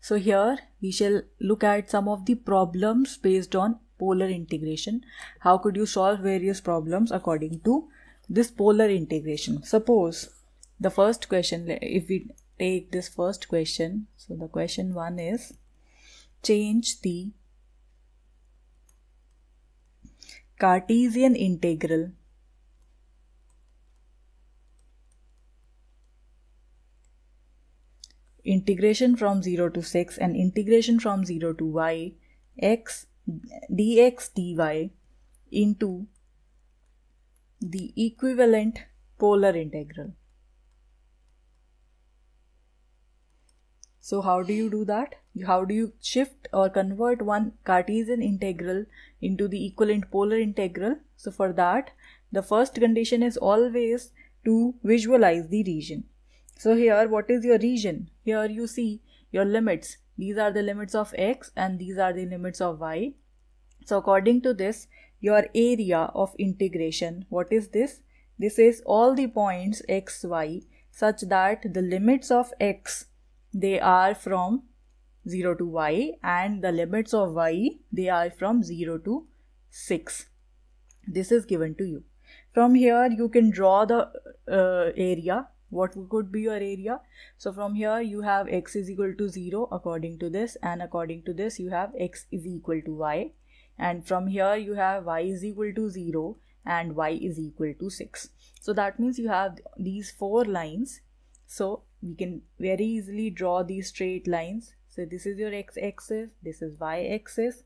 So here we shall look at some of the problems based on polar integration. How could you solve various problems according to this polar integration? Suppose the first question, if we take this first question, so the question one is change the Cartesian integral integration from 0 to 6 and integration from 0 to y x dx dy into the equivalent polar integral. So how do you do that? How do you shift or convert one Cartesian integral into the equivalent polar integral? So for that, the first condition is always to visualize the region. So here, what is your region? Here you see your limits. These are the limits of x and these are the limits of y. So according to this, your area of integration, what is this? This is all the points x, y such that the limits of x, they are from 0 to y and the limits of y, they are from 0 to 6. This is given to you. From here, you can draw the uh, area what could be your area. So from here you have x is equal to 0 according to this and according to this you have x is equal to y. And from here you have y is equal to 0 and y is equal to 6 so that means you have these four lines. So we can very easily draw these straight lines. So this is your x axis this is y axis.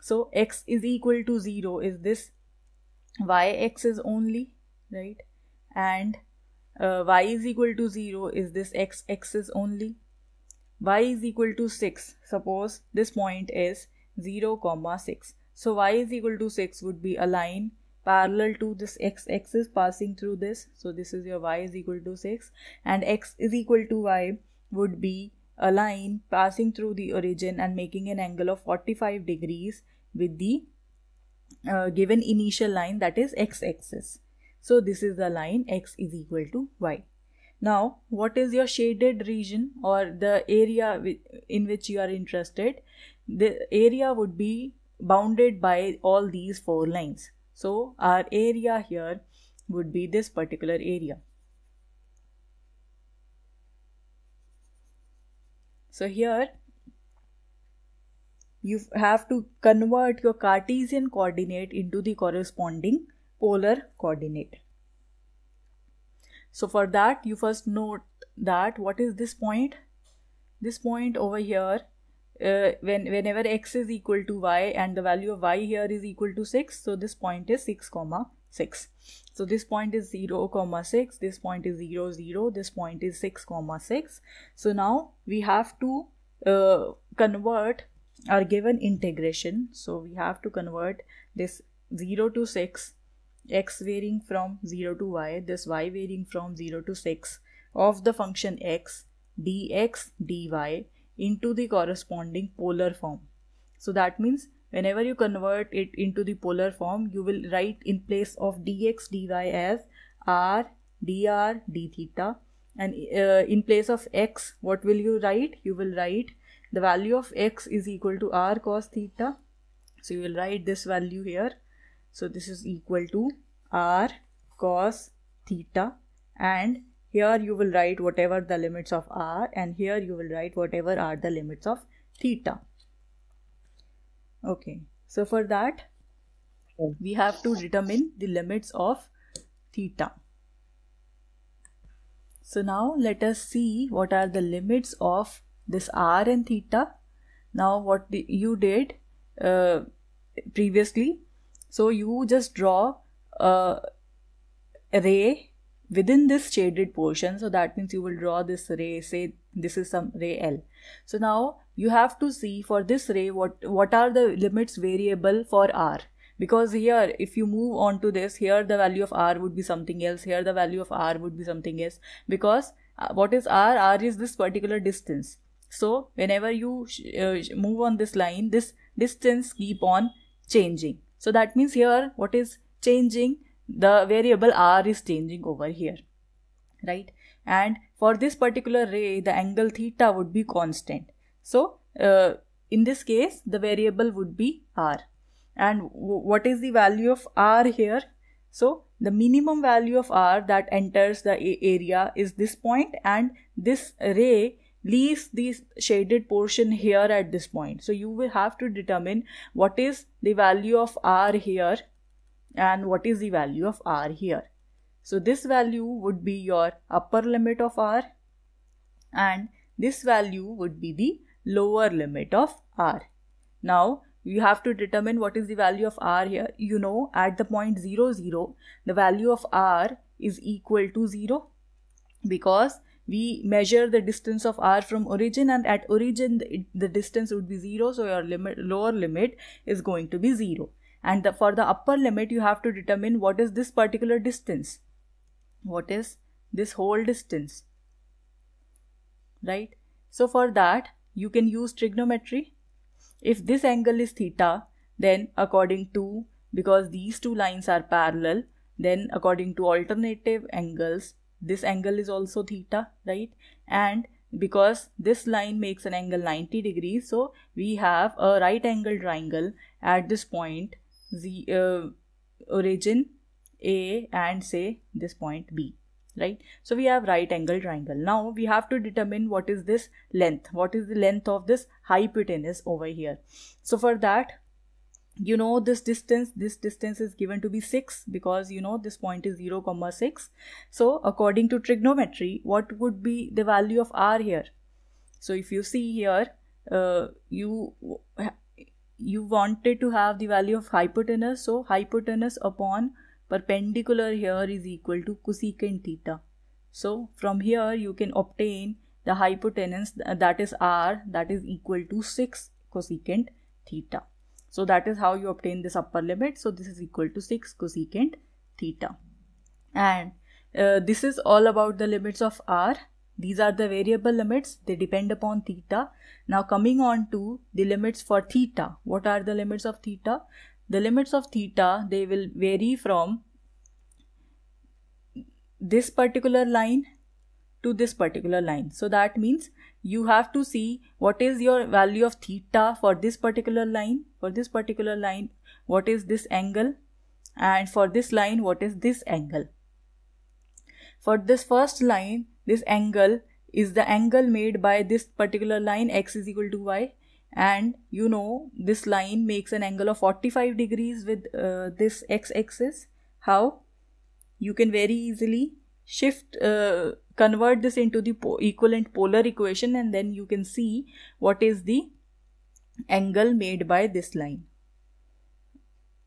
So x is equal to 0 is this y axis only right? And uh, y is equal to 0 is this x axis only? y is equal to 6 suppose this point is 0 comma 6 so y is equal to 6 would be a line parallel to this x axis passing through this. So this is your y is equal to 6 and x is equal to y would be a line passing through the origin and making an angle of 45 degrees with the uh, given initial line that is x axis so this is the line x is equal to y. Now, what is your shaded region or the area in which you are interested? The area would be bounded by all these four lines. So our area here would be this particular area. So here you have to convert your Cartesian coordinate into the corresponding polar coordinate. So for that you first note that what is this point? This point over here uh, when whenever x is equal to y and the value of y here is equal to 6 so this point is 6 comma 6 so this point is 0 comma 6 this point is 0 0 this point is 6 comma 6 so now we have to uh, convert our given integration so we have to convert this 0 to 6 x varying from 0 to y, this y varying from 0 to 6 of the function x dx dy into the corresponding polar form. So that means whenever you convert it into the polar form, you will write in place of dx dy as r dr d theta and uh, in place of x what will you write? You will write the value of x is equal to r cos theta. So you will write this value here so this is equal to r cos theta and here you will write whatever the limits of r and here you will write whatever are the limits of theta. Okay, so for that we have to determine the limits of theta. So now let us see what are the limits of this r and theta. Now what you did uh, previously so you just draw a ray within this shaded portion. So that means you will draw this ray, say this is some ray L. So now you have to see for this ray what, what are the limits variable for R. Because here if you move on to this here the value of r would be something else here the value of r would be something else. Because uh, what is r? R is this particular distance. So whenever you uh, move on this line this distance keep on changing so that means here what is changing? The variable r is changing over here, right? And for this particular ray, the angle theta would be constant. So uh, in this case, the variable would be r. And what is the value of r here? So the minimum value of r that enters the area is this point and this ray leaves the shaded portion here at this point. So you will have to determine what is the value of r here and what is the value of r here. So this value would be your upper limit of r and this value would be the lower limit of r. Now you have to determine what is the value of r here. You know at the point 0, 0, the value of r is equal to 0 because we measure the distance of r from origin and at origin the, the distance would be 0 so your limit lower limit is going to be 0 and the, for the upper limit you have to determine what is this particular distance. What is this whole distance? Right? So for that you can use trigonometry. If this angle is theta then according to because these two lines are parallel then according to alternative angles this angle is also theta right? And because this line makes an angle 90 degrees so we have a right angle triangle at this point the uh, origin a and say this point b right? So we have right angle triangle. Now we have to determine what is this length what is the length of this hypotenuse over here. So for that you know this distance this distance is given to be 6 because you know this point is 0 comma 6 so according to trigonometry what would be the value of r here? So if you see here uh, you you wanted to have the value of hypotenuse. So hypotenuse upon perpendicular here is equal to cosecant theta. So from here you can obtain the hypotenuse that is r that is equal to 6 cosecant theta so that is how you obtain this upper limit. So this is equal to 6 cosecant theta. And uh, this is all about the limits of r. These are the variable limits. They depend upon theta. Now coming on to the limits for theta. What are the limits of theta? The limits of theta, they will vary from this particular line to this particular line. So that means you have to see what is your value of theta for this particular line for this particular line what is this angle and for this line what is this angle. For this first line this angle is the angle made by this particular line x is equal to y and you know this line makes an angle of 45 degrees with uh, this x-axis how? You can very easily shift uh, convert this into the po equivalent polar equation and then you can see what is the angle made by this line.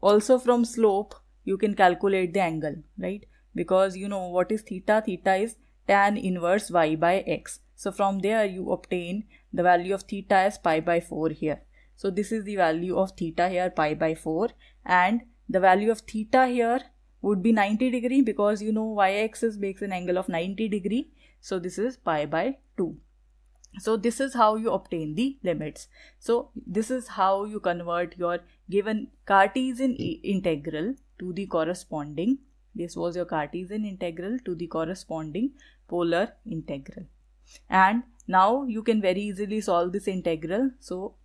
Also from slope you can calculate the angle right because you know what is theta theta is tan inverse y by x. So from there you obtain the value of theta as pi by 4 here. So this is the value of theta here pi by 4 and the value of theta here would be 90 degree because you know y-axis makes an angle of 90 degree. So this is pi by 2. So this is how you obtain the limits. So this is how you convert your given Cartesian integral to the corresponding. This was your Cartesian integral to the corresponding polar integral. And now you can very easily solve this integral. So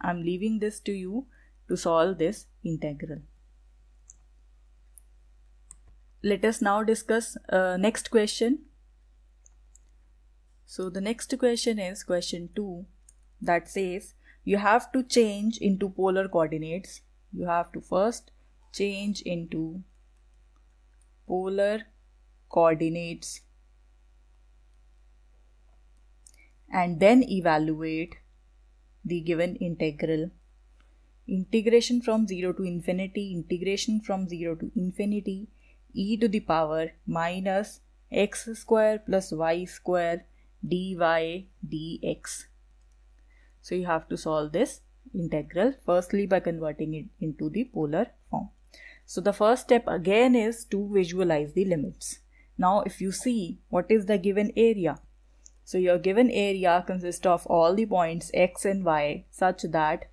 I'm leaving this to you to solve this integral let us now discuss uh, next question. So the next question is question 2 that says you have to change into polar coordinates. You have to first change into polar coordinates and then evaluate the given integral. Integration from 0 to infinity integration from 0 to infinity e to the power minus x square plus y square dy dx. So you have to solve this integral firstly by converting it into the polar form. So the first step again is to visualize the limits. Now if you see what is the given area. So your given area consists of all the points x and y such that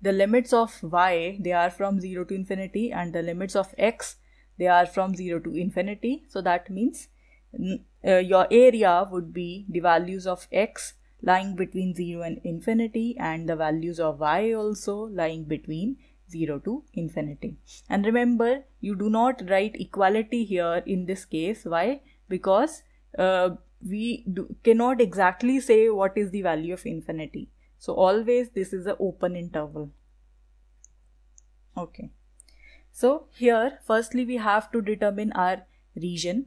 the limits of y they are from 0 to infinity and the limits of x they are from 0 to infinity so that means uh, your area would be the values of x lying between 0 and infinity and the values of y also lying between 0 to infinity. And remember, you do not write equality here in this case. Why? Because uh, we do, cannot exactly say what is the value of infinity. So always this is an open interval. Okay. So here, firstly, we have to determine our region.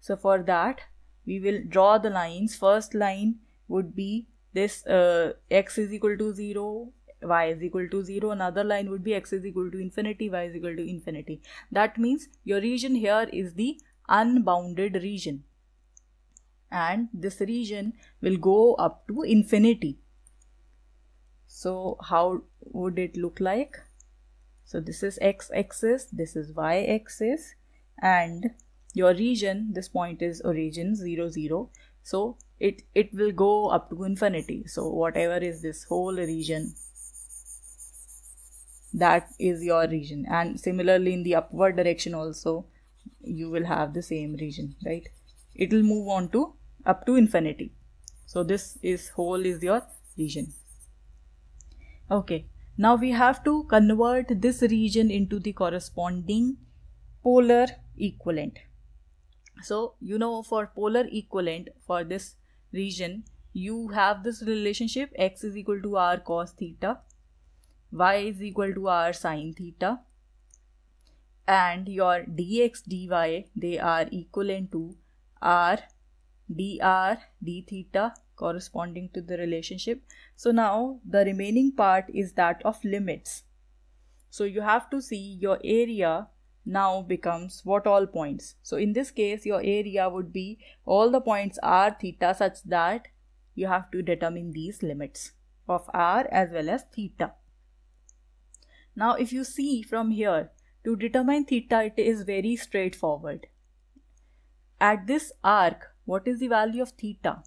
So for that, we will draw the lines. First line would be this uh, x is equal to 0, y is equal to 0 another line would be x is equal to infinity y is equal to infinity. That means your region here is the unbounded region. And this region will go up to infinity. So how would it look like so this is x axis this is y axis and your region this point is origin 0 0 so it it will go up to infinity. So whatever is this whole region that is your region. And similarly in the upward direction also you will have the same region right? It will move on to up to infinity. So this is whole is your region. Okay now we have to convert this region into the corresponding polar equivalent. So you know for polar equivalent for this region you have this relationship x is equal to r cos theta y is equal to r sine theta and your dx dy they are equivalent to r dr d theta corresponding to the relationship so now the remaining part is that of limits so you have to see your area now becomes what all points so in this case your area would be all the points r theta such that you have to determine these limits of r as well as theta now if you see from here, to determine theta it is very straightforward. At this arc, what is the value of theta?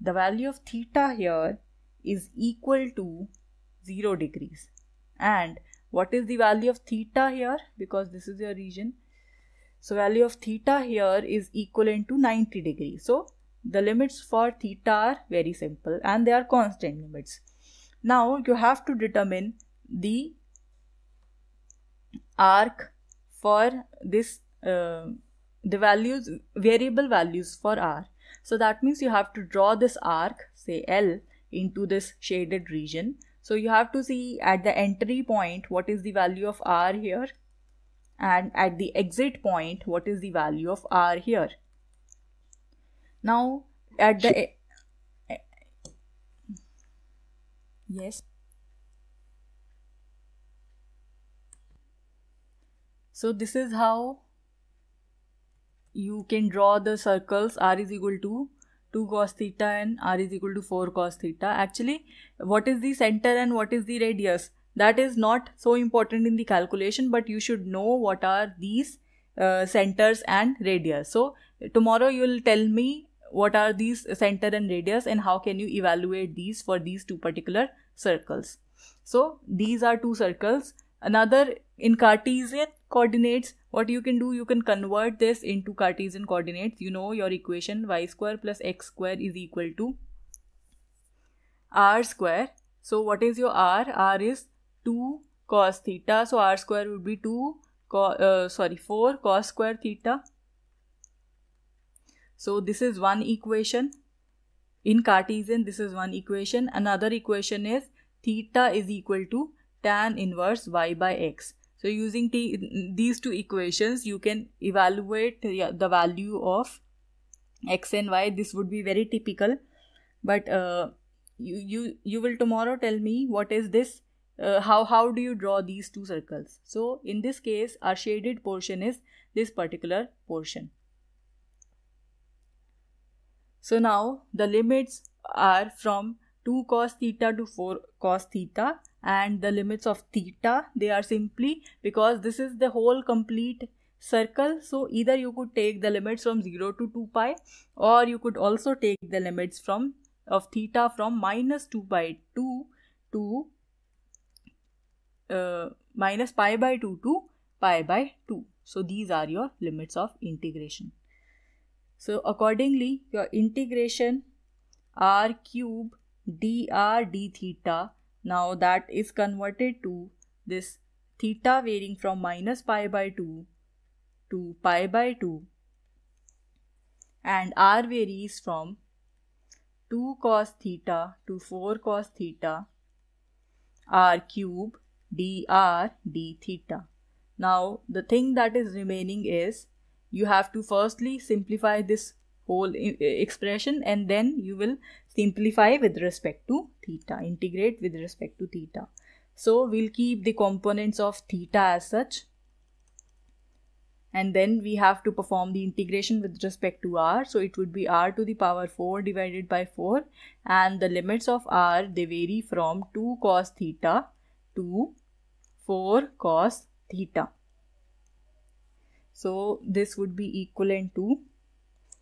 The value of theta here is equal to 0 degrees. And what is the value of theta here? Because this is your region. So value of theta here is equivalent to 90 degrees. So the limits for theta are very simple and they are constant limits. Now you have to determine the arc for this uh, the values variable values for r so that means you have to draw this arc say l into this shaded region. So you have to see at the entry point what is the value of r here? And at the exit point what is the value of r here? Now at the yes? So this is how you can draw the circles r is equal to 2 cos theta and r is equal to 4 cos theta. Actually, what is the center and what is the radius? That is not so important in the calculation, but you should know what are these uh, centers and radius. So tomorrow you will tell me what are these center and radius and how can you evaluate these for these two particular circles. So these are two circles. Another in Cartesian coordinates what you can do you can convert this into cartesian coordinates. You know your equation y square plus x square is equal to r square. So what is your r? r is 2 cos theta. So r square would be 2 uh, sorry 4 cos square theta. So this is one equation. In cartesian this is one equation. Another equation is theta is equal to tan inverse y by x so using these two equations, you can evaluate the value of x and y. This would be very typical, but uh, you, you, you will tomorrow tell me what is this, uh, how, how do you draw these two circles. So in this case, our shaded portion is this particular portion. So now the limits are from 2 cos theta to 4 cos theta and the limits of theta they are simply because this is the whole complete circle. So either you could take the limits from 0 to 2 pi or you could also take the limits from of theta from minus 2 pi 2 to uh, minus pi by 2 to pi by 2 so these are your limits of integration. So accordingly your integration r cube dr d theta now that is converted to this theta varying from minus pi by 2 to pi by 2 and r varies from 2 cos theta to 4 cos theta r cube dr d theta. Now the thing that is remaining is you have to firstly simplify this whole expression and then you will simplify with respect to theta, integrate with respect to theta. So we'll keep the components of theta as such. And then we have to perform the integration with respect to r. So it would be r to the power 4 divided by 4 and the limits of r they vary from 2 cos theta to 4 cos theta. So this would be equivalent to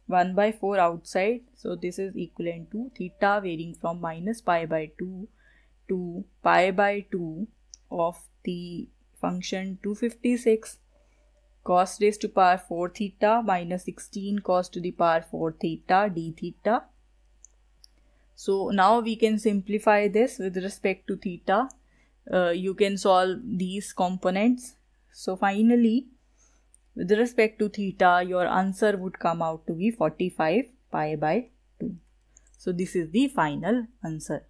1 by 4 outside so this is equivalent to theta varying from minus pi by 2 to pi by 2 of the function 256 cos raised to power 4 theta minus 16 cos to the power 4 theta d theta. So now we can simplify this with respect to theta. Uh, you can solve these components. So finally, with respect to theta, your answer would come out to be 45 pi by 2. So this is the final answer.